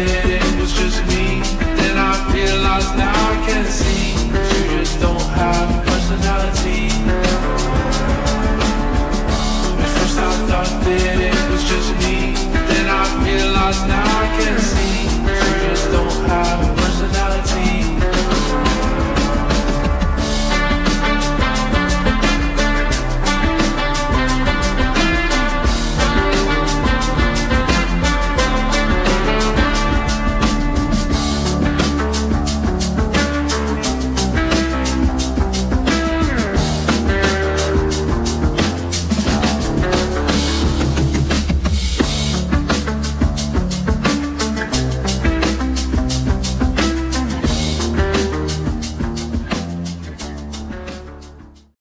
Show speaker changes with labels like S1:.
S1: it.